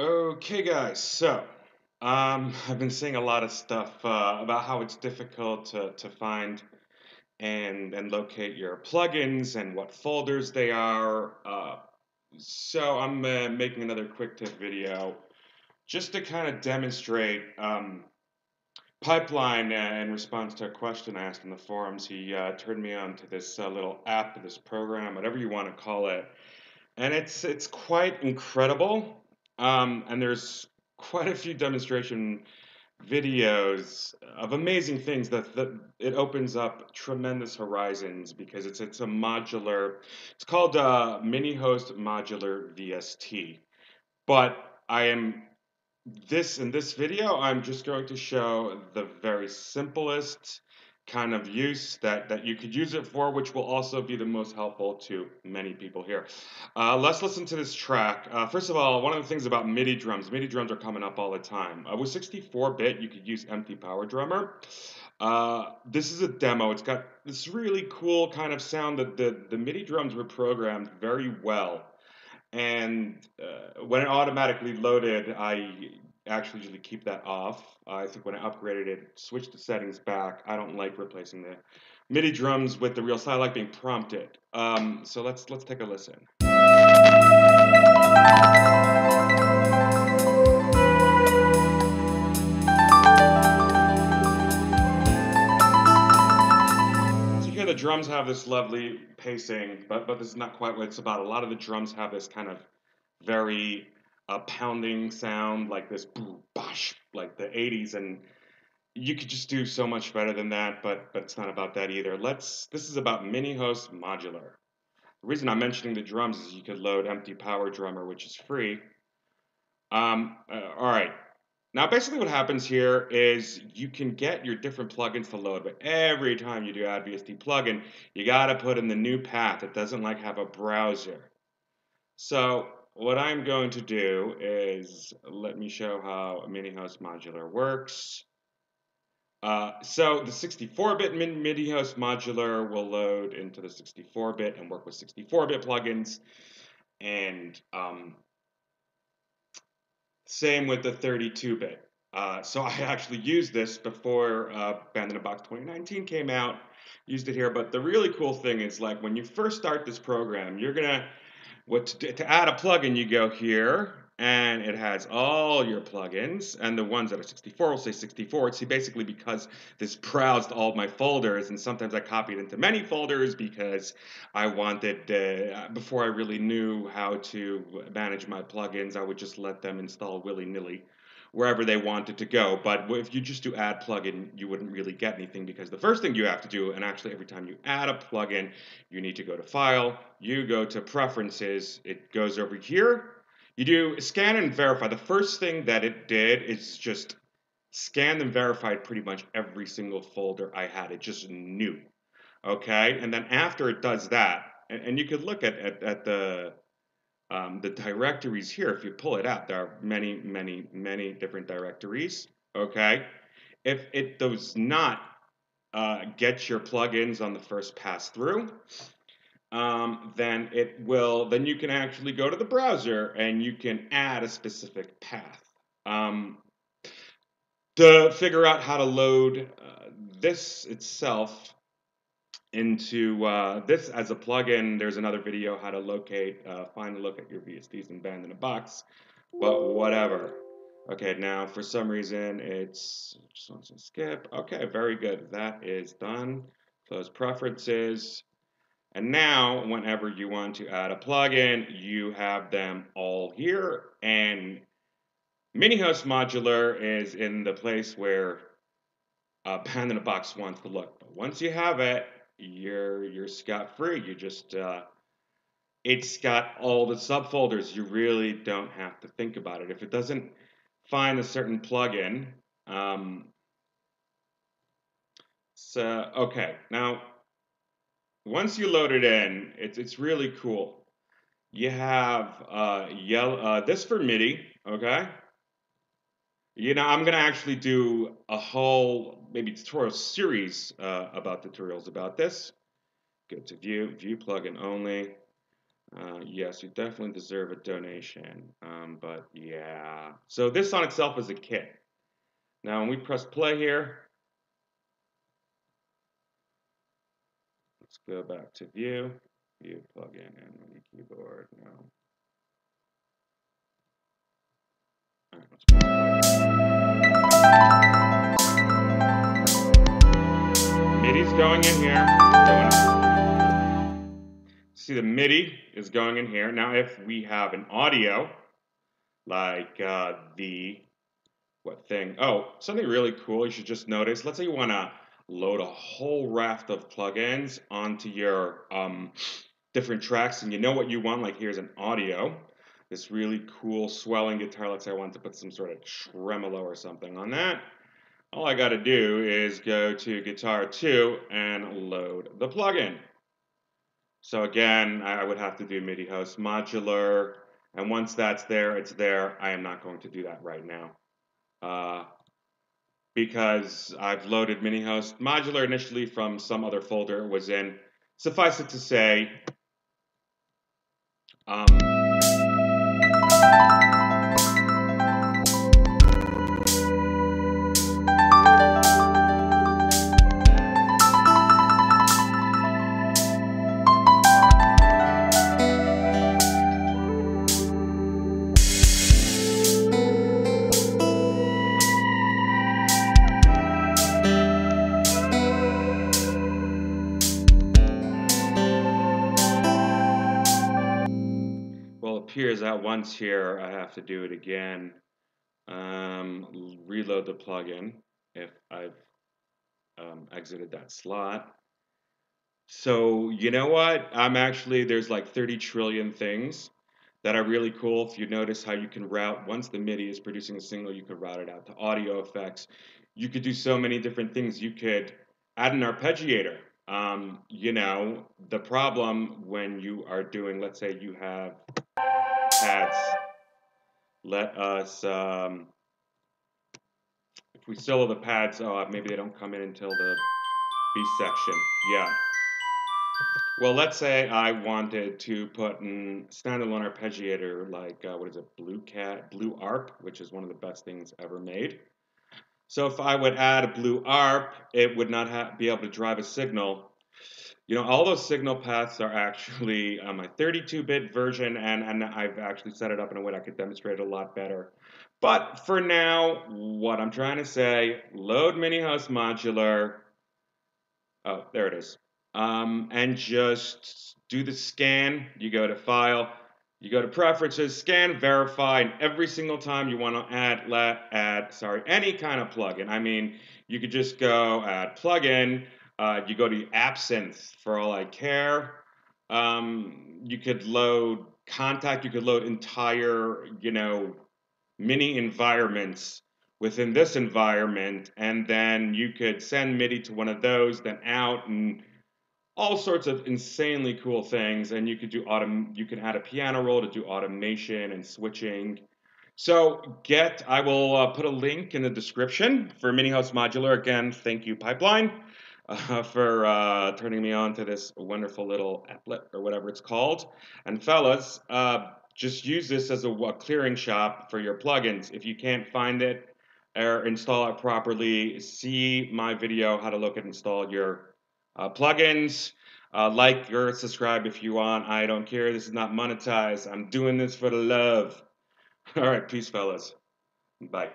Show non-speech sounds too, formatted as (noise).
Okay, guys, so um, I've been seeing a lot of stuff uh, about how it's difficult to, to find and, and locate your plugins and what folders they are. Uh, so I'm uh, making another quick tip video just to kind of demonstrate um, Pipeline in response to a question I asked in the forums. He uh, turned me on to this uh, little app, this program, whatever you want to call it, and it's it's quite incredible. Um, and there's quite a few demonstration videos of amazing things that, that it opens up tremendous horizons because it's it's a modular it's called uh, mini host modular vst but i am this in this video i'm just going to show the very simplest kind of use that, that you could use it for, which will also be the most helpful to many people here. Uh, let's listen to this track. Uh, first of all, one of the things about MIDI drums, MIDI drums are coming up all the time. Uh, with 64-bit, you could use MT Power Drummer. Uh, this is a demo. It's got this really cool kind of sound that the, the MIDI drums were programmed very well. And uh, when it automatically loaded, I actually usually keep that off. I think when I upgraded it, switched the settings back. I don't like replacing the MIDI drums with the real sound. I like being prompted. Um, so let's let's take a listen. The drums have this lovely pacing, but but this is not quite what it's about. A lot of the drums have this kind of very a pounding sound like this bosh, like the 80s and you could just do so much better than that but but it's not about that either. Let's this is about mini host modular. The reason i'm mentioning the drums is you could load MT Power Drummer which is free. Um uh, all right. Now basically what happens here is you can get your different plugins to load but every time you do add vst plugin you got to put in the new path. It doesn't like have a browser. So what I'm going to do is let me show how a mini host modular works. Uh, so the 64-bit MiniHost Modular will load into the 64-bit and work with 64-bit plugins. And um, same with the 32-bit. Uh, so (laughs) I actually used this before uh, Band in a Box 2019 came out, used it here. But the really cool thing is like when you first start this program, you're going to what to, to add a plugin, you go here, and it has all your plugins, and the ones that are 64 will say 64. See, basically because this browsed all my folders, and sometimes I copied into many folders because I wanted, uh, before I really knew how to manage my plugins, I would just let them install willy-nilly wherever they wanted to go. But if you just do add plugin, you wouldn't really get anything because the first thing you have to do, and actually every time you add a plugin, you need to go to File, you go to Preferences, it goes over here. You do scan and verify. The first thing that it did is just scanned and verified pretty much every single folder I had. It just knew. Okay, and then after it does that, and, and you could look at, at, at the um, the directories here, if you pull it out, there are many, many, many different directories. Okay, if it does not uh, get your plugins on the first pass through, um, then it will. Then you can actually go to the browser and you can add a specific path. Um, to figure out how to load uh, this itself into uh, this as a plugin. There's another video how to locate, uh, find and look at your VSTs and band in a box, but whatever. Okay, now for some reason it's just wants to skip. Okay, very good. That is done. Close preferences. And now, whenever you want to add a plugin, you have them all here. And MiniHost Modular is in the place where uh, (laughs) Band in a Box wants to look. But once you have it, you're you're scot free. You just uh, it's got all the subfolders. You really don't have to think about it. If it doesn't find a certain plugin, um, so okay. Now, once you load it in, it's it's really cool. You have uh, yellow. Uh, this for MIDI, okay. You know, I'm gonna actually do a whole maybe tutorial series uh, about tutorials about this. Go to view, view plugin only. Uh, yes, you definitely deserve a donation. Um, but yeah. So this on itself is a kit. Now when we press play here, let's go back to view, view plugin and keyboard. No. MIDI's going in here. Going See the MIDI is going in here. Now if we have an audio, like uh, the what thing? Oh, something really cool you should just notice. Let's say you want to load a whole raft of plugins onto your um, different tracks and you know what you want, like here's an audio, this really cool swelling guitar. Let's say I want to put some sort of tremolo or something on that. All I got to do is go to Guitar 2 and load the plugin. So again, I would have to do MiniHost Modular, and once that's there, it's there. I am not going to do that right now uh, because I've loaded MiniHost Modular initially from some other folder it was in. Suffice it to say, um, appears at once here, I have to do it again. Um, reload the plugin if I've um, exited that slot. So you know what? I'm actually, there's like 30 trillion things that are really cool. If you notice how you can route, once the MIDI is producing a signal, you could route it out to audio effects. You could do so many different things. You could add an arpeggiator. Um, you know, the problem when you are doing, let's say you have pads. Let us, um, if we still have the pads, oh, maybe they don't come in until the B section. Yeah. Well, let's say I wanted to put in standalone arpeggiator like, uh, what is it, Blue Cat, Blue Arp, which is one of the best things ever made. So if I would add a Blue Arp, it would not be able to drive a signal you know, all those signal paths are actually on my 32-bit version, and, and I've actually set it up in a way that I could demonstrate it a lot better. But for now, what I'm trying to say, load MiniHost modular. Oh, there it is. Um, and just do the scan. You go to File, you go to Preferences, Scan, Verify, and every single time you want to add, let, add, sorry, any kind of plugin. I mean, you could just go add plugin, uh, you go to Absynth for all I care. Um, you could load Kontakt. You could load entire, you know, mini environments within this environment, and then you could send MIDI to one of those, then out, and all sorts of insanely cool things. And you could do autom. You could add a piano roll to do automation and switching. So get. I will uh, put a link in the description for Mini MiniHost Modular. Again, thank you, Pipeline uh, (laughs) for uh, turning me on to this wonderful little applet or whatever it's called. And fellas, uh, just use this as a, a, clearing shop for your plugins. If you can't find it or install it properly, see my video how to look at install your uh, plugins. Uh, like or subscribe if you want. I don't care. This is not monetized. I'm doing this for the love. (laughs) All right, peace, fellas. Bye.